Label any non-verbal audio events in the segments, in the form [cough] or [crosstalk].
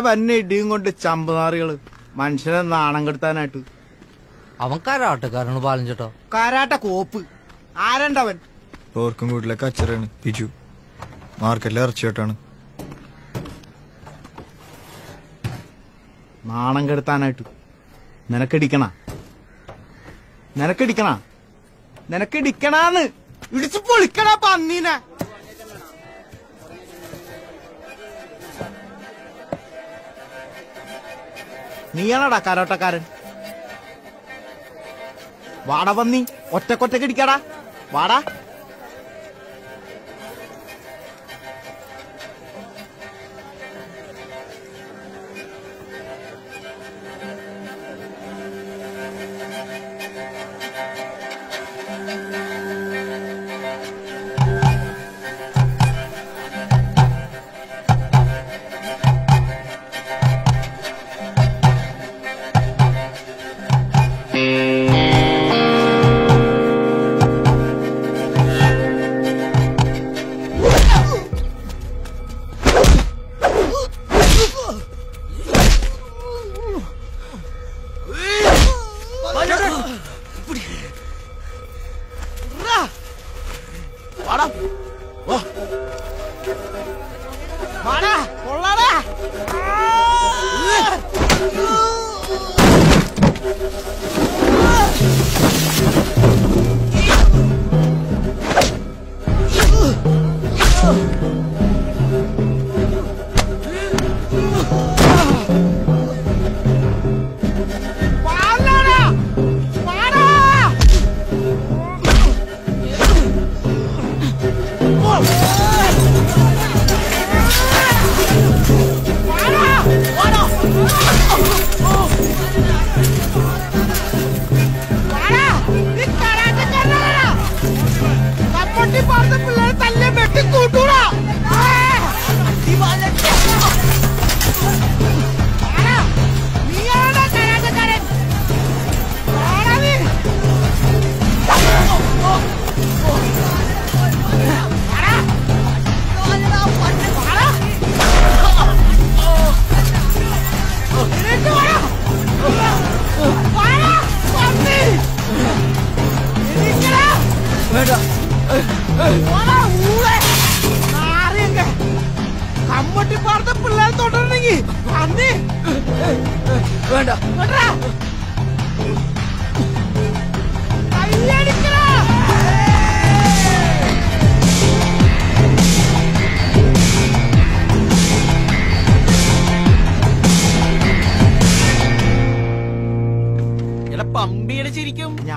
വന്നെ ഇടിയും കൊണ്ട് ചമ്പനാറികൾ. മനുഷ്യനെ നാണം കെടുത്താനായിട്ട്. അവൻ കരാട്ടക്കാരാണ് ബാലൻ ചേട്ടോ. കാരാട്ട കോപ്പ്. ആരണ്ടവൻ? പോർക്കും കൂട്ടിലേക്ക് അച്ചറാണ്. ബിജു. മാർക്കറ്റിലെ ഇറച്ചിയോട്ടാണ്. നാണം കെടുത്താനായിട്ട്. നിനക്കിടിക്കണ? നിനക്കിടിക്കണ? നിനക്കിടിക്കണാന്ന്. ഇടിച്ചു പൊളിക്കണ പന്നീനെ. നീയാണടാ കരോട്ടക്കാരൻ. വാട പന്നി ഒറ്റക്കൊറ്റക്ക് ഇടിക്കടാ. വാടാ. കമ്മട്ടി പാർത്ത പിള്ളേർ തൊട്ടിട്ടുണ്ടെങ്കിൽ അന്നേ വേണ്ട. കയ്യടിക്കടാ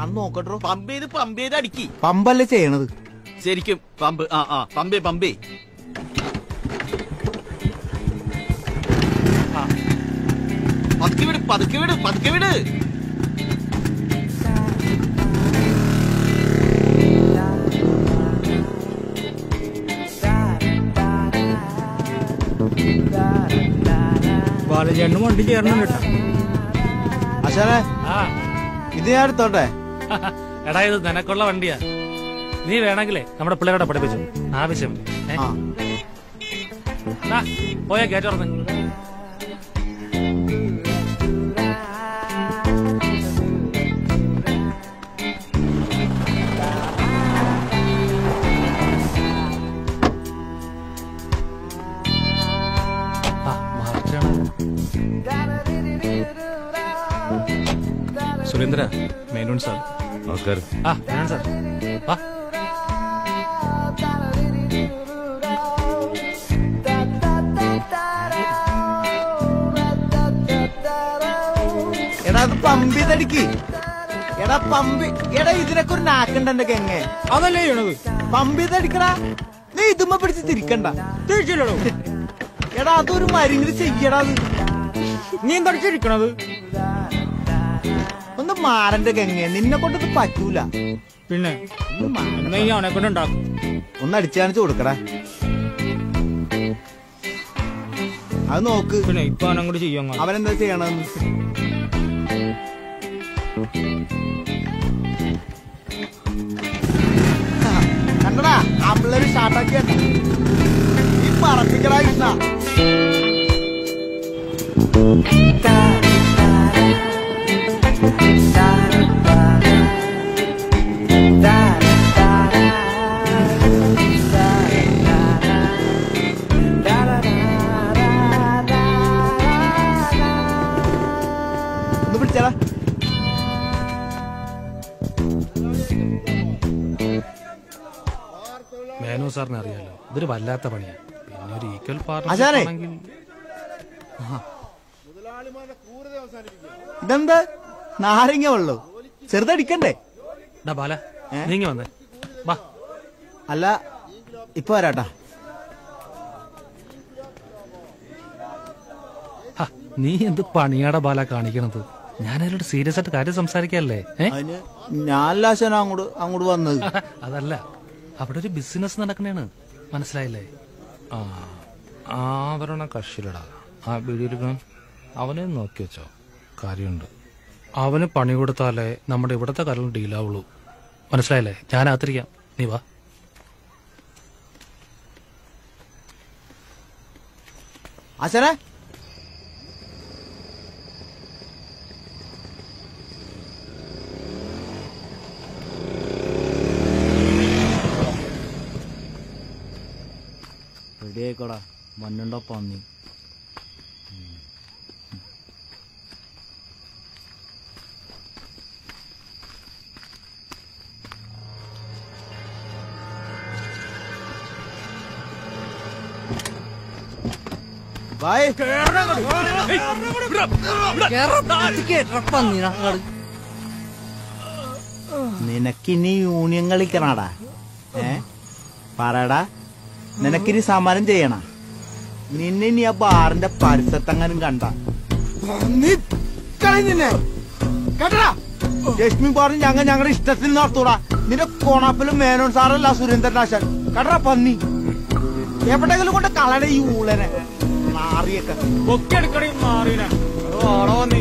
ഞാൻ നോക്കട്ടോ പമ്പ് ചെയ്ത് പമ്പ് ചെയ്ത് അടിക്കി. പമ്പല്ലേ ചെയ്യണത്? ശരിക്കും പമ്പ് ആ ആ പമ്പേ പമ്പേ. പതുക്കെ വിട് പതുക്കെ വിട് പതുക്കെ വിട്. ബാലചേട്ടനും വണ്ടി കേട്ടോ. അച്ഛനെ ആ. ഇത് ഞാൻ എടുത്തോട്ടെ? [laughs] എടാ ഇത് നിനക്കുള്ള വണ്ടിയാ. നീ വേണമെങ്കിലേ നമ്മുടെ പിള്ളേരോടെ പഠിപ്പിച്ചു. ആവശ്യം. പോയാ കയറ്റി തുറന്ന്. ആ, മാർച്ചാണ്. സുരേന്ദ്ര മേനോൻ സാർ. നമസ്കാരം. ആ ഞാൻ സാർ. വാ. എടാ അത് പമ്പി തടിക്ക്. എടാ പമ്പി. എടാ ഇതിനൊക്കെ ഒരു അതല്ലേ ചെയ്യണത്? പമ്പി തടിക്കടാ. നീ ഇതുമ്മ പിടിച്ച് തിരിക്കണ്ട. തിരിച്ചില്ലടോ. എടാ അതൊരു മരുന്നിൽ ചെയ്യടാ നീ എന്താ ചിരിക്കണത് ഒന്ന് മാറന്റെ ഗംഗ നിന്നെ കൊണ്ടത് പറ്റൂല. പിന്നെ? അവനെ കൊണ്ട് ഉണ്ടാക്കും. ഒന്ന് അടിച്ചു കാണിച്ചു കൊടുക്കടാ. അത് നോക്ക്. പിന്നെ ഇപ്പൊ അവനും കൂടി ചെയ്യും. അവനെന്താ ചെയ്യണമെന്ന് കണ്ടടാ ആ പിള്ളേര് ഈ പറപ്പിക്കടാ കൃഷ്ണ സാറിന് അറിയാലോ. ഇതൊരു വല്ലാത്ത പണിയാണ് പിന്നെ ഒരു ഈക്വൽ ആശാനെ. പാർട്ണർഷിപ്പ് ഇതെന്താ? നാരങ്ങ വെള്ളോ? ചെറുതടിക്കണ്ടേ? ബാല നീങ്ങി വന്നേ. വാ. അല്ല ഇപ്പൊ വരാട്ടാ. ഹ, നീ എന്ത് പണിയാടാ ബാല കാണിക്കണത്? ഞാൻ അതിലോട്ട് സീരിയസ് ആയിട്ട് കാര്യം സംസാരിക്കല്ലേ? ഏ? അതിന് ഞാൻ അങ്ങോട്ട് അങ്ങോട്ട് വന്നത്. [laughs] അതല്ല. അവിടെ ഒരു ബിസിനസ് നടക്കണേണ് മനസ്സിലായില്ലേ? ആ ആവരണ കക്ഷിയിലടാ ആ വീഡിയോയിലും അവനെ നോക്കി വെച്ചോ. കാര്യമുണ്ട്. അവന് പണി കൊടുത്താലേ നമ്മുടെ ഇവിടത്തെ കാര്യം ഡീലാവുള്ളൂ. മനസ്സിലായില്ലേ? ഞാൻ ആത്തിരിക്കാം നീ വാ. ആശാനെ? മണ്ണുണ്ടോ പന്നി ബായ് പന്നീനാ നിനക്കിനി യൂണിയൻ കളിക്കണാടാ ഏ പറയടാ നിനക്കിനി സമരം ചെയ്യണ നിന്നെ ഇനി ആ ബാറിന്റെ പരിസരത്തെങ്ങാനും കണ്ട? ലക്ഷ്മി പറഞ്ഞു ഞങ്ങൾ ഞങ്ങളുടെ ഇഷ്ടത്തിൽ നടത്തൂടാ. നിന്റെ കോണാപ്പിലും മേനോൻ സാറല്ല സുരേന്ദ്രനാശൻ കടറ പന്നി. എവിടെങ്കിലും കൊണ്ട് കളടെ ഈ ഊളനെ. മാറിയൊക്കെ. പൊക്കെടുക്കണേ മാറിനെ. ഓടോ നീ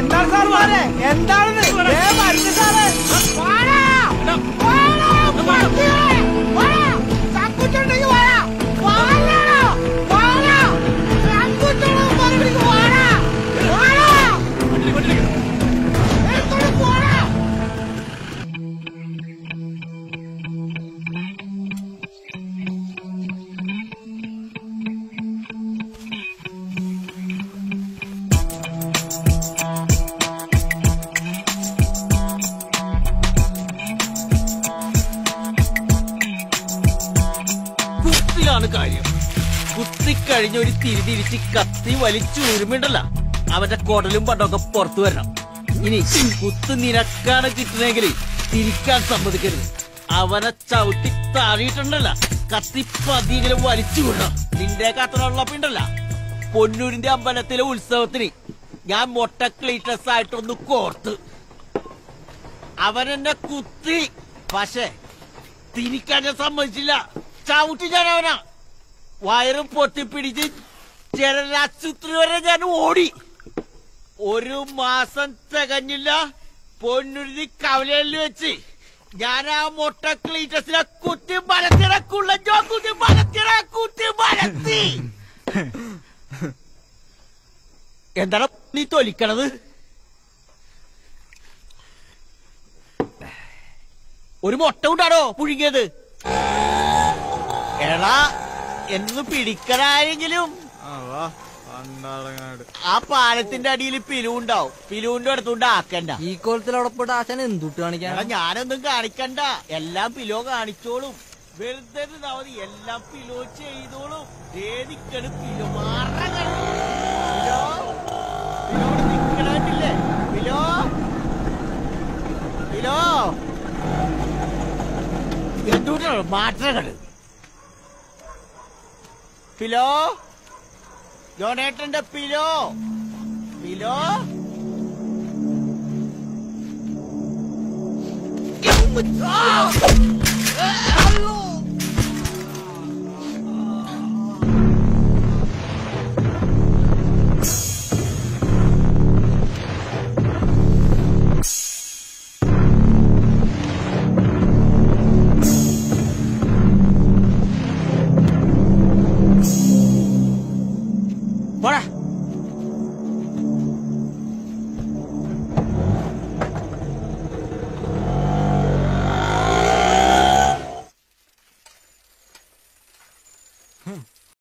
എന്താണ് സാർ മാരെ എന്താണ് സാറേ. കുത്തിലാണ് കാര്യം. കുത്തിക്കഴിഞ്ഞ ഒരു തിരിതിരിച്ച് കത്തി വലിച്ചു ഉരുമിണ്ടല്ല. അവന്റെ കൊടലും പണ്ടൊക്കെ പുറത്തു വരണം. ഇനി കുത്ത് നിനക്കാണ് കിട്ടണമെങ്കിൽ തിരിക്കാൻ സമ്മതിക്കരുത്. അവനെ ചവിട്ടി താഴെയിട്ടുണ്ടല്ല. കത്തി പതിയെങ്കിലും വലിച്ചു വിടണം. നിന്റെ കത്തനുള്ളപ്പിണ്ടല്ല പൊന്നൂരിന്റെ അമ്പലത്തിലെ ഉത്സവത്തിന് ഞാൻ മൊട്ട ക്ലീറ്റസ് ആയിട്ടൊന്ന് കോർത്ത്. അവനെന്നെ കുത്തി. പക്ഷേ തിരിക്കാൻ ഞാൻ സമ്മതിച്ചില്ല. ചവിട്ടി ഞാൻ അവനാ. വയറും പൊത്തിപ്പിടിച്ച് ജനലാശുപത്രി വരെ ഞാൻ ഓടി. ഒരു മാസം തികഞ്ഞില്ല. പൊന്നുരുതി കവലയിൽ വെച്ച് ഞാൻ ആ മുട്ട ക്ലീറ്റസിനെ കുത്തി മലത്തിറക്കുള്ള കുത്തി മലത്തിറ കുത്തി മലത്തി എന്താണ് നീ തൊലിക്കണത്? ഒരു മുട്ട കൊണ്ടാണോ പുഴുങ്ങിയത്? എടാ എന്ന് പിടിക്കണാരെങ്കിലും ആ പാലത്തിന്റെ അടിയിൽ പിലുണ്ടാവും പിലുവിന്റെ അടുത്തുകൊണ്ട് ആക്കണ്ട. ഈ കോലത്തിൽ അവിടെ പോയിട്ട് ആശാൻ എന്തുട്ട് കാണിക്കാൻ? ഞാനൊന്നും കാണിക്കണ്ട. എല്ലാം പിലോ കാണിച്ചോളും. വെറുതെ എല്ലാം പിലോ ചെയ്തോളും. ഏതിക്കണ് പിലോ. മാറണ കണ്ടോ? പിലോ. പിലോ ഇവിടെ നിക്കണല്ലേ പിലോ. പിലോ. എന്തുകൊണ്ടാണ് മാറ്റങ്ങൾ പിലോ ജോണേട്ടന്റെ പിലോ പിലോ ആ!